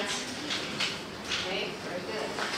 hands. Okay, very good.